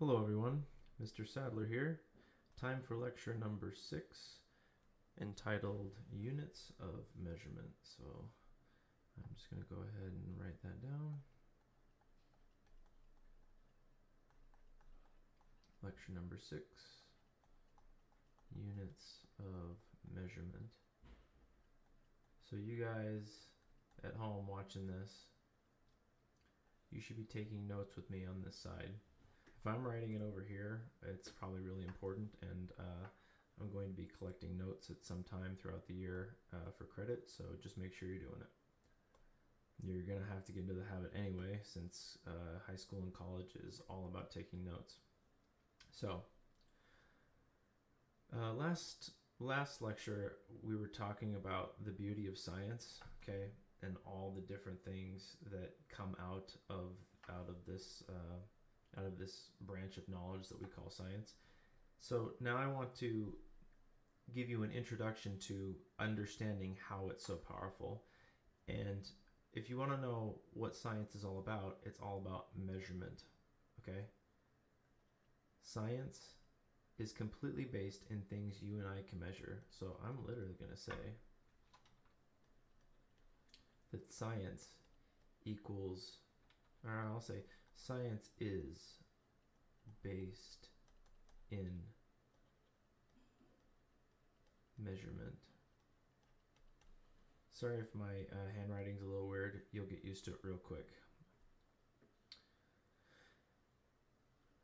Hello, everyone. Mr. Sadler here. Time for lecture number six, entitled Units of Measurement. So I'm just going to go ahead and write that down. Lecture number six, Units of Measurement. So, you guys at home watching this, you should be taking notes with me on this side if I'm writing it over here, it's probably really important, and uh, I'm going to be collecting notes at some time throughout the year uh, for credit. So just make sure you're doing it. You're gonna have to get into the habit anyway, since uh, high school and college is all about taking notes. So uh, last last lecture we were talking about the beauty of science, okay, and all the different things that come out of out of this uh, out of this branch of knowledge that we call science. So now I want to give you an introduction to understanding how it's so powerful. And if you want to know what science is all about, it's all about measurement. Okay? Science is completely based in things you and I can measure. So I'm literally going to say that science equals, or I'll say science is based in measurement. Sorry if my uh, handwriting's a little weird. You'll get used to it real quick.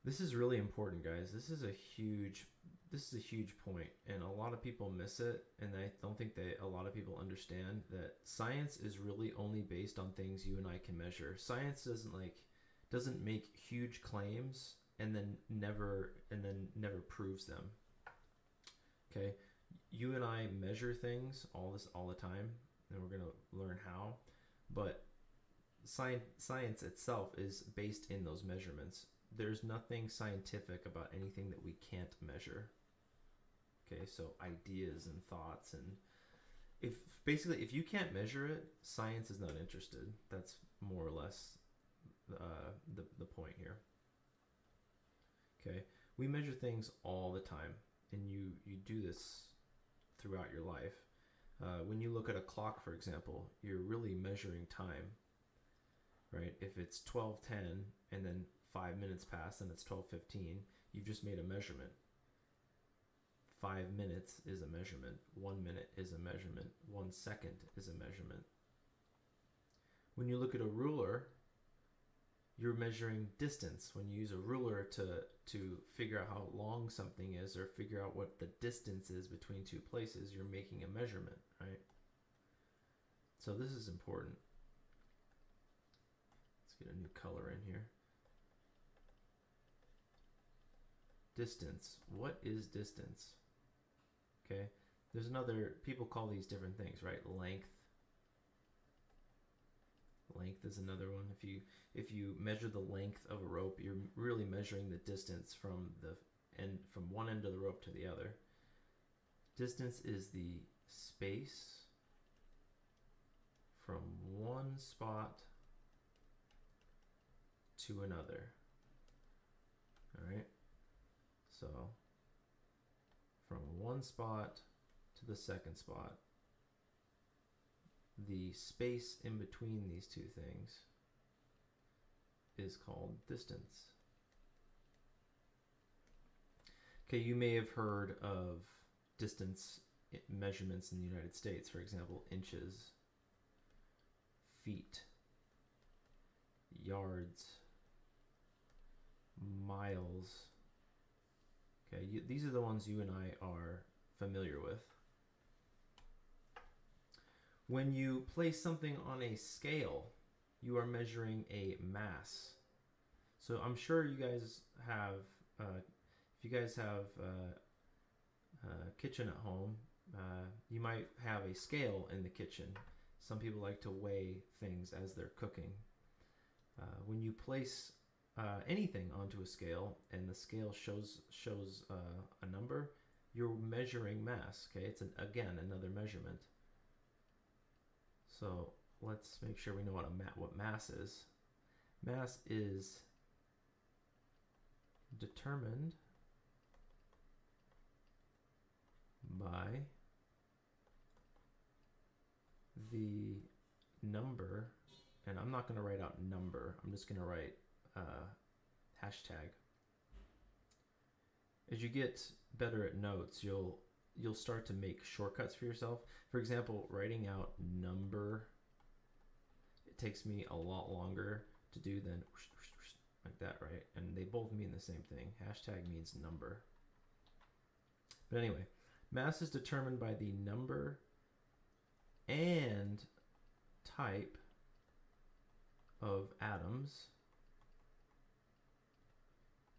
This is really important, guys. This is a huge this is a huge point and a lot of people miss it and I don't think that a lot of people understand that science is really only based on things you and I can measure. Science doesn't like doesn't make huge claims and then never and then never proves them. Okay? You and I measure things all this all the time and we're going to learn how, but science science itself is based in those measurements. There's nothing scientific about anything that we can't measure. Okay? So ideas and thoughts and if basically if you can't measure it, science is not interested. That's more or less uh, the, the point here. Okay, we measure things all the time, and you, you do this throughout your life. Uh, when you look at a clock, for example, you're really measuring time, right? If it's 12:10 and then five minutes pass and it's 12:15, you've just made a measurement. Five minutes is a measurement. One minute is a measurement. One second is a measurement. When you look at a ruler, you're measuring distance. When you use a ruler to to figure out how long something is or figure out what the distance is between two places you're making a measurement right? So this is important. Let's get a new color in here. Distance. What is distance? Okay. There's another people call these different things right? Length length is another one. If you if you measure the length of a rope you're really measuring the distance from the end from one end of the rope to the other. Distance is the space from one spot to another. All right so from one spot to the second spot the space in between these two things is called distance. Okay, you may have heard of distance measurements in the United States, for example, inches, feet, yards, miles. Okay, you, these are the ones you and I are familiar with. When you place something on a scale, you are measuring a mass. So I'm sure you guys have, uh, if you guys have uh, a kitchen at home, uh, you might have a scale in the kitchen. Some people like to weigh things as they're cooking. Uh, when you place uh, anything onto a scale and the scale shows shows uh, a number, you're measuring mass. Okay, it's an, again another measurement. So let's make sure we know what a ma what mass is. Mass is determined by the number, and I'm not going to write out number, I'm just going to write uh, hashtag. As you get better at notes, you'll you'll start to make shortcuts for yourself. For example, writing out number it takes me a lot longer to do than like that, right? And they both mean the same thing. Hashtag means number. But anyway, mass is determined by the number and type of atoms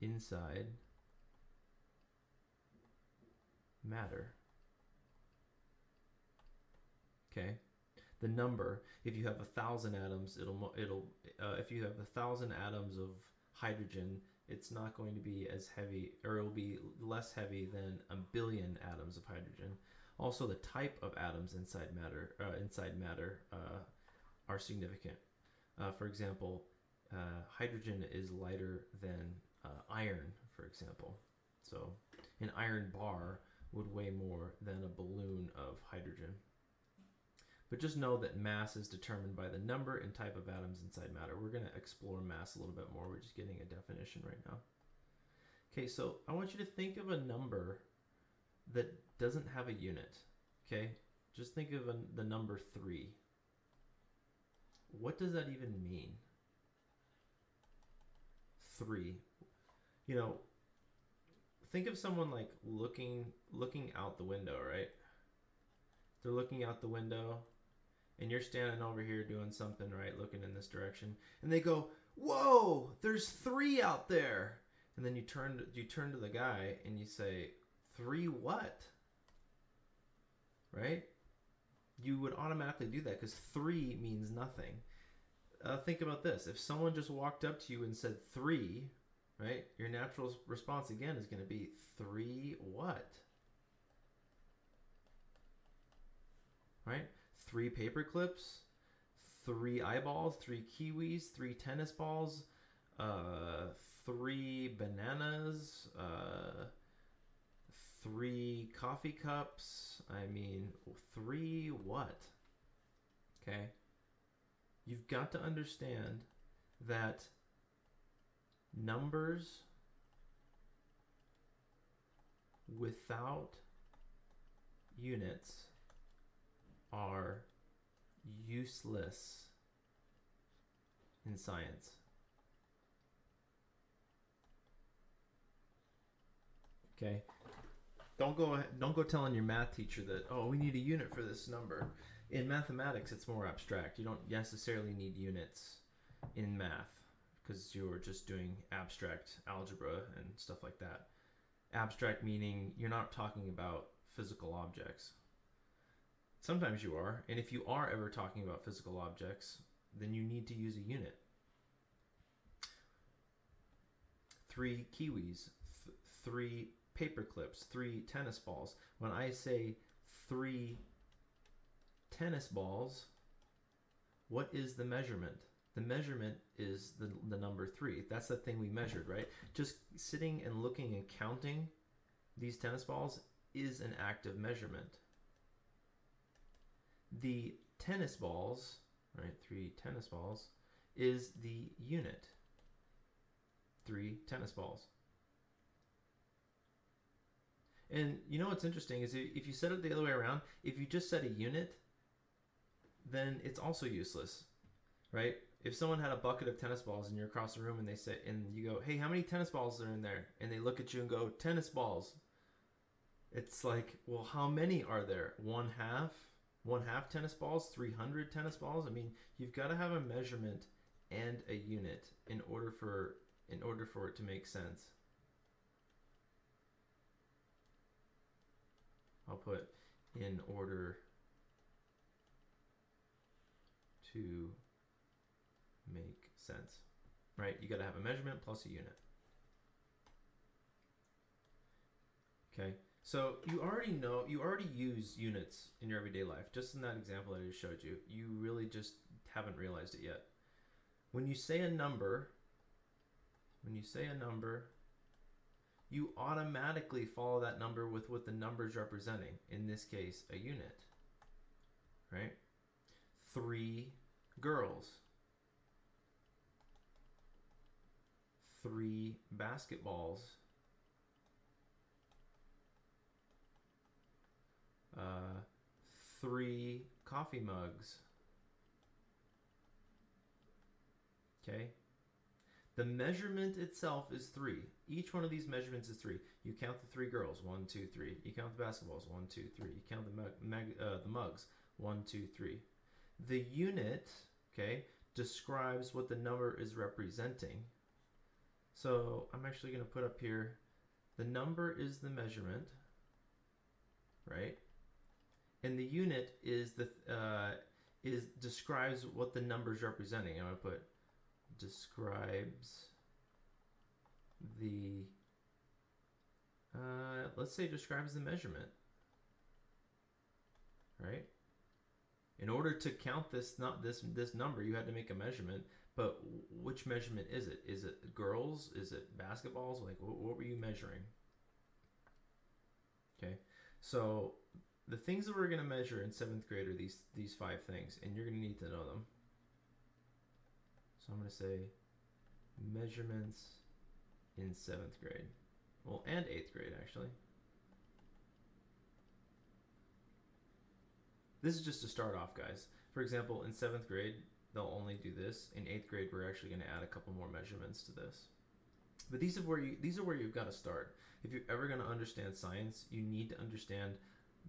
inside matter. Okay, the number. If you have a thousand atoms, it'll it'll. Uh, if you have a thousand atoms of hydrogen, it's not going to be as heavy, or it will be less heavy than a billion atoms of hydrogen. Also, the type of atoms inside matter uh, inside matter uh, are significant. Uh, for example, uh, hydrogen is lighter than uh, iron, for example. So, an iron bar would weigh more than a balloon of hydrogen. But just know that mass is determined by the number and type of atoms inside matter. We're going to explore mass a little bit more. We're just getting a definition right now. Okay, so I want you to think of a number that doesn't have a unit. Okay, just think of the number three. What does that even mean? Three. You know, think of someone like looking looking out the window, right? They're looking out the window and you're standing over here doing something, right? Looking in this direction. And they go, "Whoa, there's 3 out there." And then you turn you turn to the guy and you say, "3 what?" Right? You would automatically do that cuz 3 means nothing. Uh, think about this. If someone just walked up to you and said 3, right? Your natural response again is going to be three what? Right? Three paper clips, three eyeballs, three kiwis, three tennis balls, uh, three bananas, uh, three coffee cups. I mean, three what? Okay? You've got to understand that numbers without units are useless in science. Okay? Don't go don't go telling your math teacher that oh we need a unit for this number. In mathematics it's more abstract. You don't necessarily need units in math because you're just doing abstract algebra and stuff like that. Abstract meaning you're not talking about physical objects. Sometimes you are, and if you are ever talking about physical objects, then you need to use a unit. Three kiwis, th- three paper clips, three tennis balls. When I say three tennis balls, what is the measurement? The measurement is the, the number three. That's the thing we measured, right? Just sitting and looking and counting these tennis balls is an act of measurement. The tennis balls, right, three tennis balls, is the unit. Three tennis balls. And you know what's interesting is if you set it the other way around, if you just set a unit, then it's also useless, right? If someone had a bucket of tennis balls and you're across the room and they say and you go hey how many tennis balls are in there? And they look at you and go tennis balls. It's like well how many are there? One half? One half tennis balls? 300 tennis balls? I mean you've got to have a measurement and a unit in order for in order for it to make sense. I'll put in order to sense, right? You got to have a measurement plus a unit. Okay, so you already know, you already use units in your everyday life. Just in that example that I just showed you, you really just haven't realized it yet. When you say a number, when you say a number, you automatically follow that number with what the number is representing. In this case, a unit. Right? Three girls. Three basketballs. Uh, three coffee mugs. Okay? The measurement itself is three. Each one of these measurements is three. You count the three girls, one, two, three. You count the basketballs, one, two, three. You count the, mug, mag, uh, the mugs, one, two, three. The unit, okay, describes what the number is representing. So I'm actually going to put up here the number is the measurement, right? And the unit is the uh, is describes what the number is representing. I'm going to put describes the uh, let's say describes the measurement right in order to count this not this this number you had to make a measurement but which measurement is it is it girls is it basketballs like what, what were you measuring okay so the things that we're going to measure in seventh grade are these these five things and you're going to need to know them so I'm going to say measurements in seventh grade. Well, and eighth grade, actually. This is just to start off, guys. For example, in seventh grade, they'll only do this. In eighth grade, we're actually going to add a couple more measurements to this. But these are where you these are where you've got to start. If you're ever going to understand science, you need to understand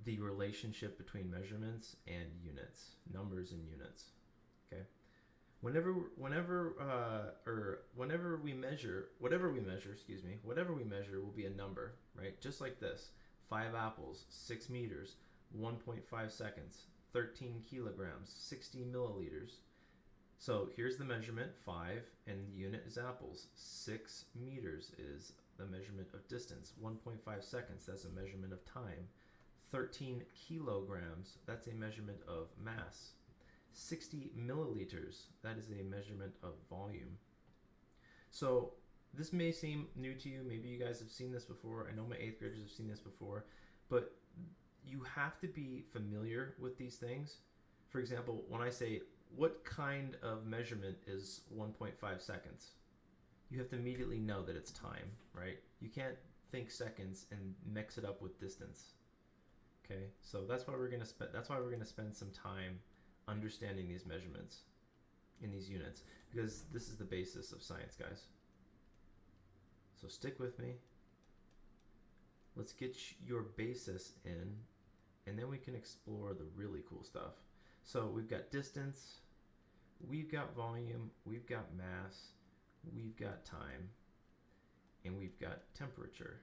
the relationship between measurements and units, numbers and units. Okay whenever whenever uh, or whenever we measure whatever we measure excuse me whatever we measure will be a number right just like this five apples six meters 1.5 seconds 13 kilograms 60 milliliters so here's the measurement five and the unit is apples six meters is the measurement of distance 1.5 seconds that's a measurement of time 13 kilograms that's a measurement of mass 60 milliliters. That is a measurement of volume. So this may seem new to you. Maybe you guys have seen this before. I know my eighth graders have seen this before, but you have to be familiar with these things. For example, when I say, what kind of measurement is 1.5 seconds? You have to immediately know that it's time, right? You can't think seconds and mix it up with distance. Okay, so that's why we're gonna spend. That's why we're gonna spend some time understanding these measurements in these units because this is the basis of science, guys. So stick with me. Let's get your basis in and then we can explore the really cool stuff. So we've got distance, we've got volume, we've got mass, we've got time, and we've got temperature.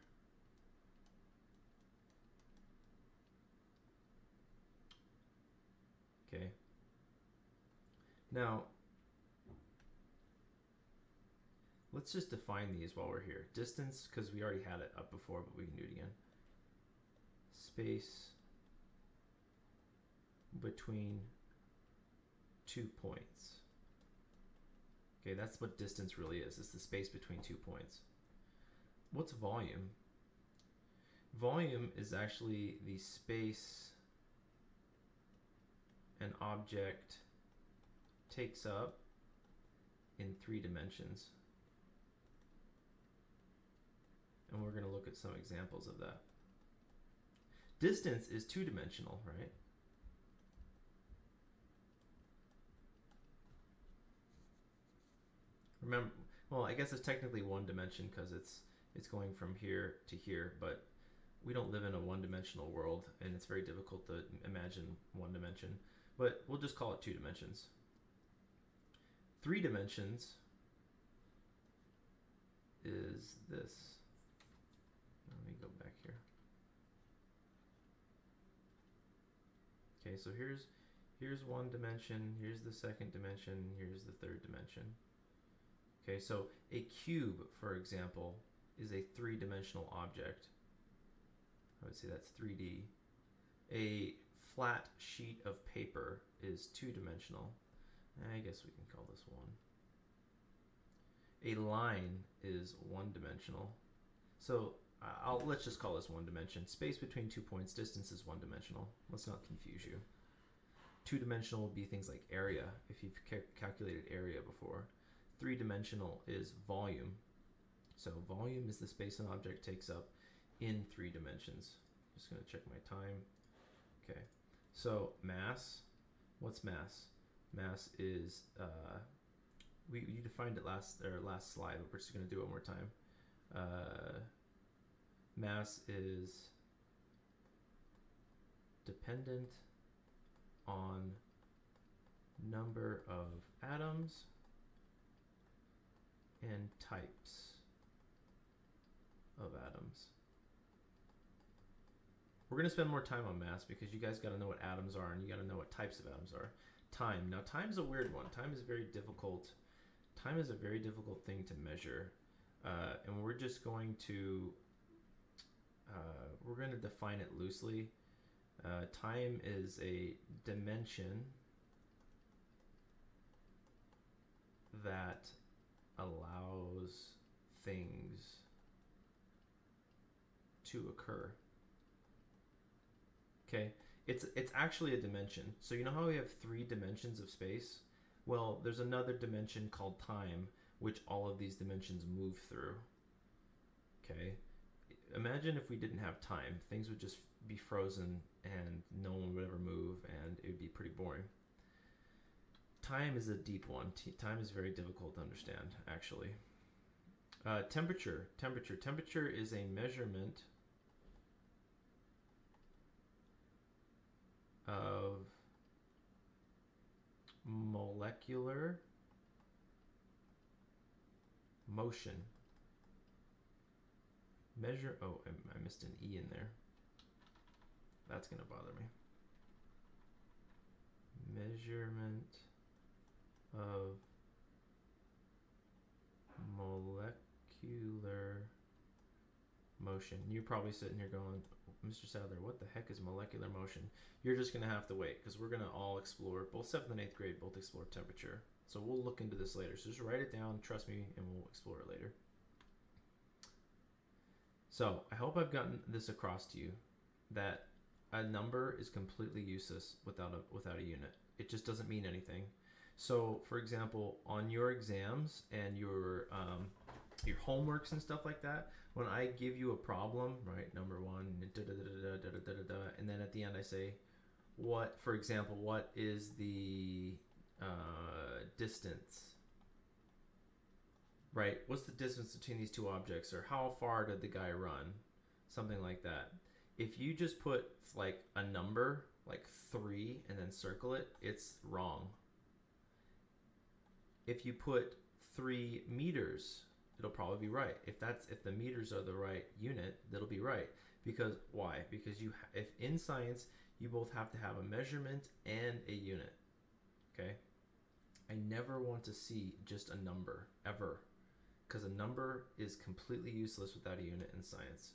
Okay. Now, let's just define these while we're here. Distance, because we already had it up before, but we can do it again. Space between two points. Okay, that's what distance really is. It's the space between two points. What's volume? Volume is actually the space an object takes up in three dimensions. And we're going to look at some examples of that. Distance is two dimensional, right? Remember, well, I guess it's technically one dimension because it's it's going from here to here, but we don't live in a one-dimensional world, and it's very difficult to imagine one dimension. But we'll just call it two dimensions three dimensions is this. Let me go back here. Okay, so here's here's one dimension, here's the second dimension, here's the third dimension. Okay, so a cube, for example, is a three-dimensional object. I would say that's 3D. A flat sheet of paper is two-dimensional. I guess we can call this one. A line is one dimensional. So I'll let's just call this one dimension. Space between two points, distance is one dimensional. Let's not confuse you. Two dimensional would be things like area, if you've ca- calculated area before. Three dimensional is volume. So volume is the space an object takes up in three dimensions. Just gonna check my time. Okay. So mass, what's mass? Mass is uh, we defined it last or last slide, but we're just gonna do it one more time. Uh, mass is dependent on number of atoms and types of atoms. We're going to spend more time on mass because you guys got to know what atoms are and you got to know what types of atoms are. Time. Now, time's a weird one. Time is very difficult. Time is a very difficult thing to measure. Uh, and we're just going to uh, we're going to define it loosely. Uh, time is a dimension that allows things to occur. Okay, it's it's actually a dimension. So you know how we have three dimensions of space? Well, there's another dimension called time, which all of these dimensions move through. Okay, imagine if we didn't have time, things would just be frozen and no one would ever move, and it would be pretty boring. Time is a deep one. T- time is very difficult to understand, actually. Uh, temperature, temperature, temperature is a measurement of molecular motion. Measure. Oh, I, I missed an E in there. That's going to bother me. Measurement of molecular motion. You're probably sitting here going, Mr. Sadler, what the heck is molecular motion? You're just going to have to wait because we're going to all explore, both 7th and 8th grade, both explore temperature. So we'll look into this later. So just write it down, trust me, and we'll explore it later. So I hope I've gotten this across to you that a number is completely useless without a without a unit. It just doesn't mean anything. So, for example, on your exams and your um, your homeworks and stuff like that, when I give you a problem, right, number one, da, da, da, and then at the end I say, what, for example, what is the uh, distance? Right, what's the distance between these two objects, or how far did the guy run? Something like that. If you just put like a number, like three, and then circle it, it's wrong if you put three meters, it'll probably be right. If that's if the meters are the right unit, that'll be right. Because why? Because you if in science you both have to have a measurement and a unit. Okay? I never want to see just a number ever because a number is completely useless without a unit in science.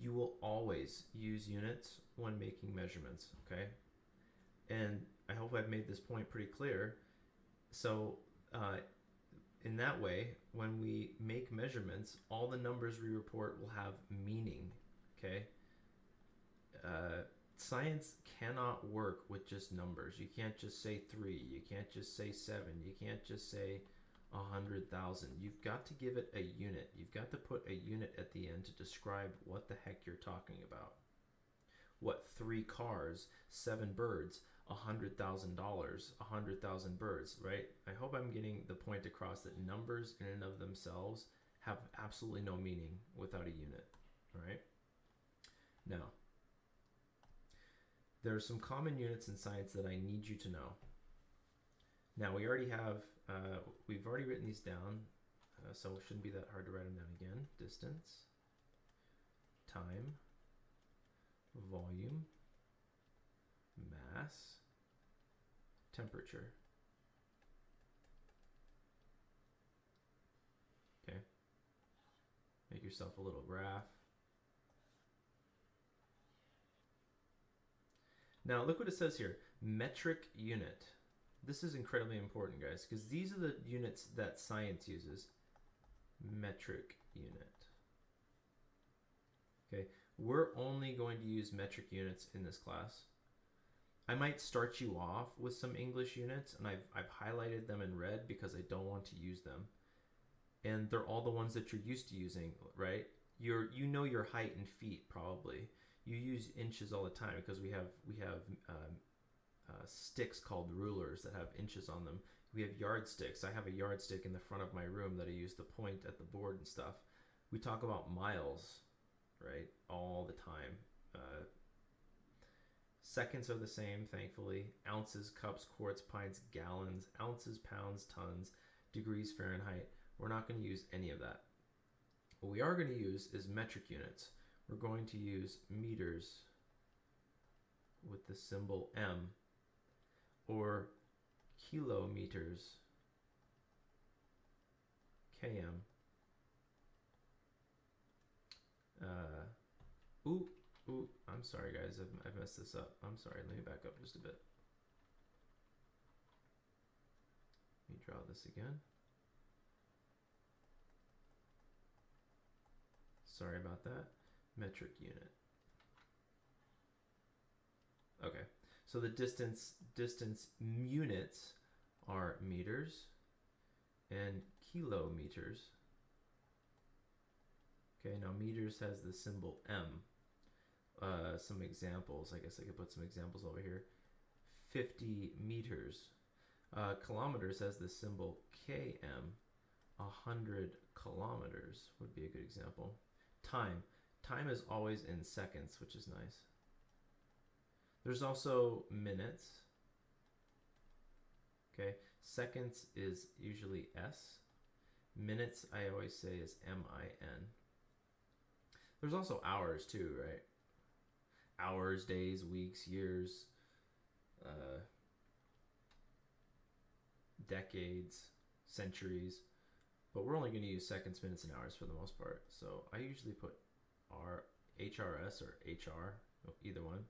You will always use units when making measurements, okay? And I hope I've made this point pretty clear. So, uh, in that way, when we make measurements, all the numbers we report will have meaning. Okay. Uh, science cannot work with just numbers. You can't just say three. You can't just say seven. You can't just say a hundred thousand. You've got to give it a unit. You've got to put a unit at the end to describe what the heck you're talking about. What three cars, seven birds, a hundred thousand dollars, a hundred thousand birds, right? I hope I'm getting the point across that numbers in and of themselves have absolutely no meaning without a unit, right? Now, there are some common units in science that I need you to know. Now, we already have, uh, we've already written these down, uh, so it shouldn't be that hard to write them down again. Distance, time, volume, mass, temperature. Okay. Make yourself a little graph. Now, look what it says here metric unit. This is incredibly important, guys, because these are the units that science uses. Metric unit. Okay, we're only going to use metric units in this class. I might start you off with some English units, and I've, I've highlighted them in red because I don't want to use them. And they're all the ones that you're used to using, right? You're you know your height and feet probably. You use inches all the time because we have we have um, uh, sticks called rulers that have inches on them. We have yardsticks. I have a yardstick in the front of my room that I use to point at the board and stuff. We talk about miles, right, all the time. Uh, seconds are the same, thankfully. Ounces, cups, quarts, pints, gallons, ounces, pounds, tons, degrees Fahrenheit. We're not going to use any of that. What we are going to use is metric units. We're going to use meters with the symbol M or kilometers km. Uh, ooh, ooh, I'm sorry guys, I've, I've messed this up. I'm sorry, let me back up just a bit. Let me draw this again. Sorry about that. Metric unit. Okay, so the distance distance units are meters and kilometers. Okay, now meters has the symbol M. Uh, some examples, I guess I could put some examples over here. 50 meters. Uh, kilometers has the symbol KM. 100 kilometers would be a good example. Time. Time is always in seconds, which is nice. There's also minutes. Okay, seconds is usually S. Minutes, I always say, is M I N. There's also hours too, right? Hours, days, weeks, years, uh, decades, centuries. But we're only going to use seconds, minutes, and hours for the most part. So I usually put R, HRS or HR, either one.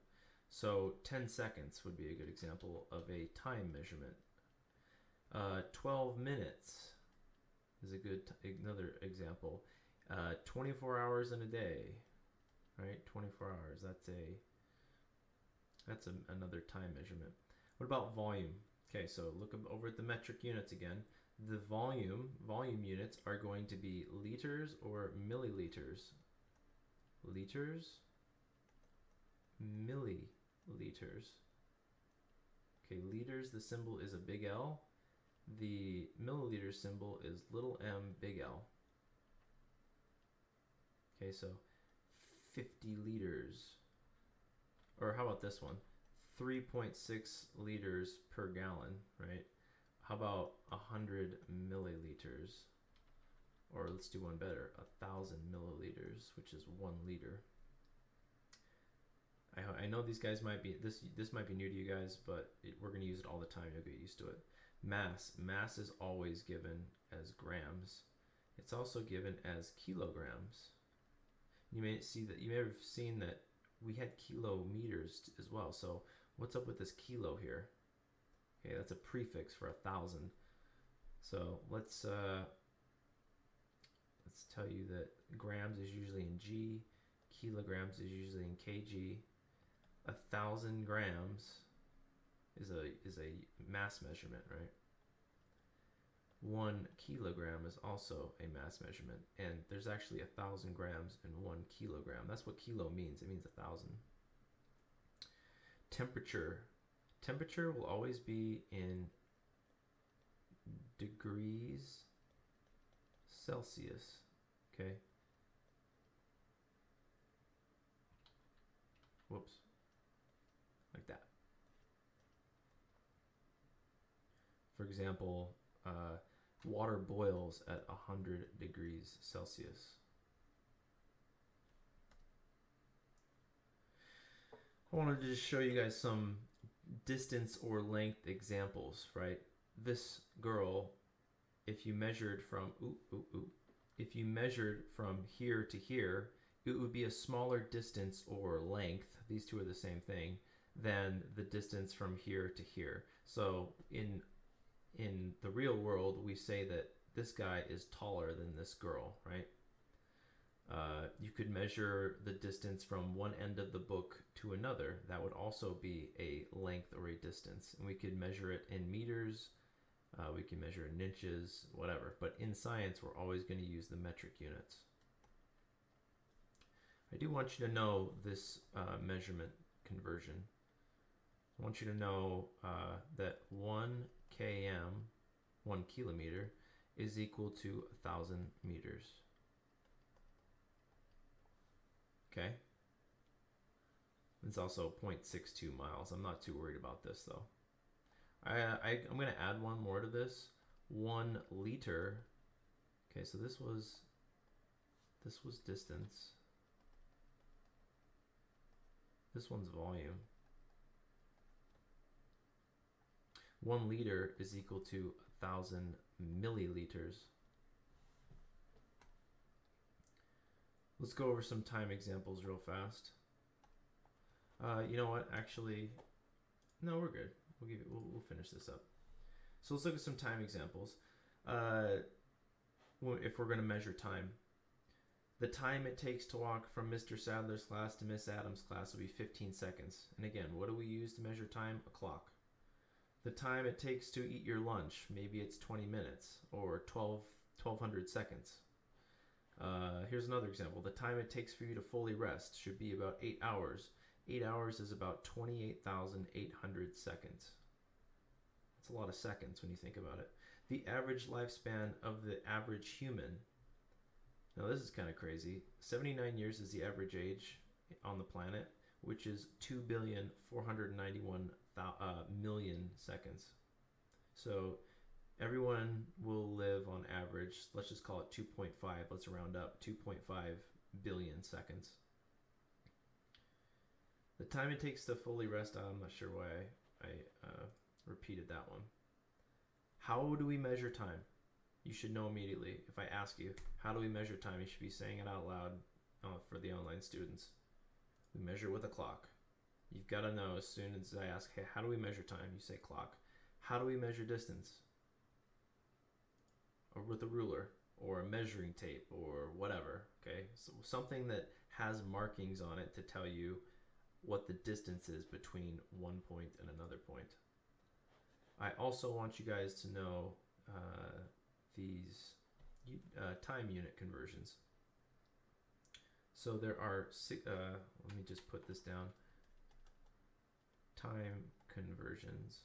So 10 seconds would be a good example of a time measurement. Uh, 12 minutes is a good another example. Uh, 24 hours in a day, right? 24 hours. That's a that's a, another time measurement. What about volume? Okay, so look over at the metric units again. The volume volume units are going to be liters or milliliters. Liters milliliters. Okay liters the symbol is a big L. The milliliter symbol is little m big L. Okay so 50 liters or how about this one 3.6 liters per gallon right how about a hundred milliliters? Or let's do one better, a thousand milliliters, which is one liter. I, I know these guys might be this this might be new to you guys, but it, we're gonna use it all the time. You'll get used to it. Mass mass is always given as grams. It's also given as kilograms. You may see that you may have seen that we had kilometers as well. So what's up with this kilo here? Okay, that's a prefix for a thousand. So let's uh, let's tell you that grams is usually in G, kilograms is usually in kg. A thousand grams is a is a mass measurement, right? One kilogram is also a mass measurement, and there's actually a thousand grams in one kilogram. That's what kilo means. It means a thousand. Temperature temperature will always be in degrees Celsius, okay? Whoops. Like that. For example, uh, water boils at 100 degrees Celsius. I wanted to just show you guys some distance or length examples, right? This girl, if you measured from ooh, ooh, ooh, if you measured from here to here, it would be a smaller distance or length. These two are the same thing than the distance from here to here. So in in the real world, we say that this guy is taller than this girl, right? Uh, you could measure the distance from one end of the book to another. That would also be a length or a distance. And we could measure it in meters, uh, we can measure in inches, whatever. But in science, we're always going to use the metric units. I do want you to know this uh, measurement conversion. I want you to know uh, that 1 km, 1 kilometer, is equal to 1,000 meters. Okay? It's also 0.62 miles. I'm not too worried about this though. I, I, I'm going to add one more to this. One liter. Okay, so this was, this was distance. This one's volume. One liter is equal to a thousand milliliters. Let's go over some time examples real fast. Uh, you know what? Actually, no, we're good. We'll give we'll, we'll finish this up. So let's look at some time examples. Uh, if we're going to measure time, the time it takes to walk from Mr. Sadler's class to Miss Adams' class will be 15 seconds. And again, what do we use to measure time? A clock. The time it takes to eat your lunch, maybe it's 20 minutes or 12, 1200 seconds. Uh, here's another example. The time it takes for you to fully rest should be about 8 hours. 8 hours is about 28,800 seconds. That's a lot of seconds when you think about it. The average lifespan of the average human. Now, this is kind of crazy. 79 years is the average age on the planet, which is 2,491 uh, million seconds. So, everyone will live on average, let's just call it 2.5, let's round up, 2.5 billion seconds. The time it takes to fully rest, I'm not sure why I, uh, repeated that one. How do we measure time? You should know immediately. If I ask you, how do we measure time? You should be saying it out loud uh, for the online students. We measure with a clock. You've got to know as soon as I ask, hey, how do we measure time? You say clock. How do we measure distance? Or with a ruler or a measuring tape or whatever. Okay, so something that has markings on it to tell you what the distance is between one point and another point. I also want you guys to know uh, these uh, time unit conversions. So there are, uh, let me just put this down, time conversions.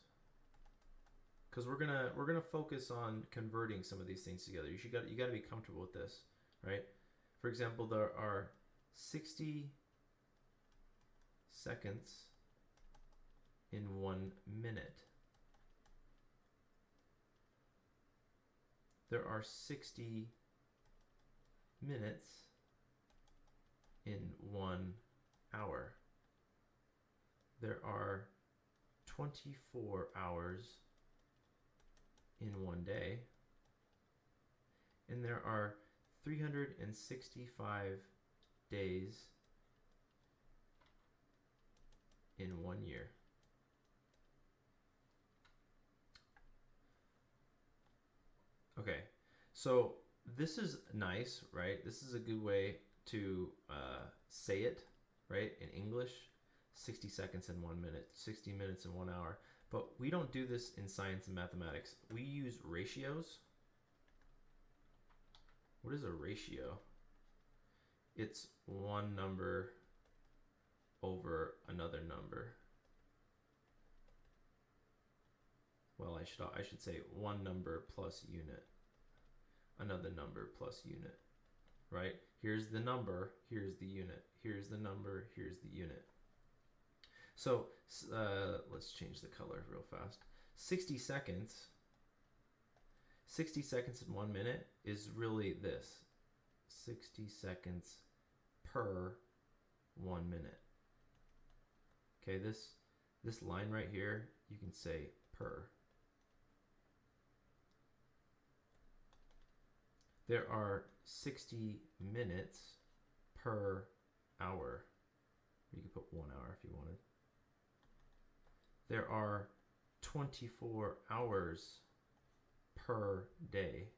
Because we're gonna we're gonna focus on converting some of these things together. You should got you got to be comfortable with this, right? For example, there are 60 seconds in one minute. There are 60 minutes in one hour. There are 24 hours in one day. And there are 365 days in one year. Okay, so this is nice, right? This is a good way to uh, say it, right, in English. 60 seconds in one minute, 60 minutes in one hour. But we don't do this in science and mathematics. We use ratios. What is a ratio? It's one number over another number. Well, I should I should say one number plus unit. Another number plus unit. Right? Here's the number, here's the unit. Here's the number, here's the unit. So uh, let's change the color real fast. 60 seconds. 60 seconds in one minute is really this 60 seconds per one minute. Okay, this this line right here, you can say per. There are 60 minutes per hour. You could put one hour if you wanted. There are 24 hours per day.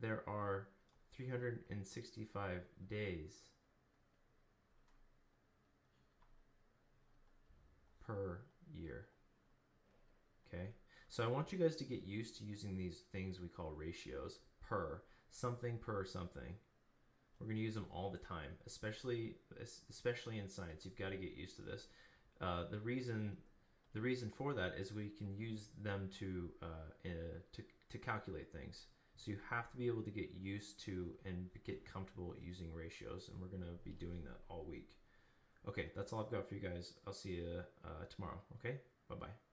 There are 365 days per year. Okay, so I want you guys to get used to using these things we call ratios per something per something. We're going to use them all the time, especially especially in science. You've got to get used to this. Uh, the reason the reason for that is we can use them to uh, uh, to to calculate things. So you have to be able to get used to and get comfortable using ratios, and we're going to be doing that all week. Okay, that's all I've got for you guys. I'll see you uh, tomorrow. Okay, bye bye.